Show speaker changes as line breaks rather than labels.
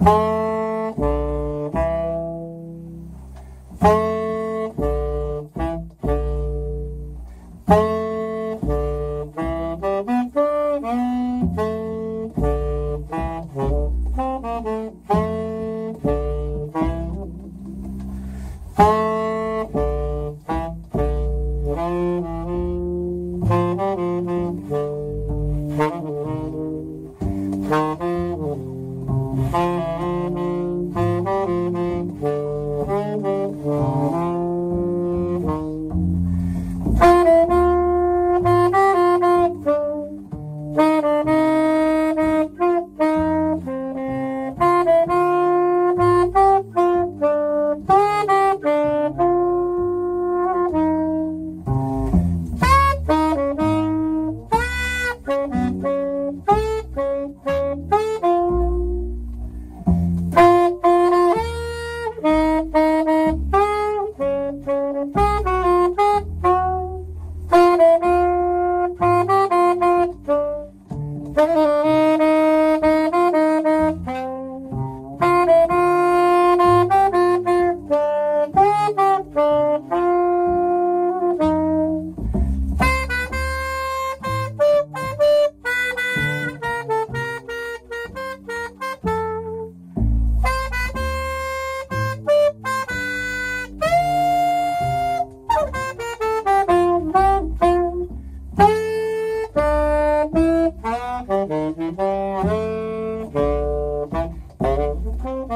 Thank Thank you.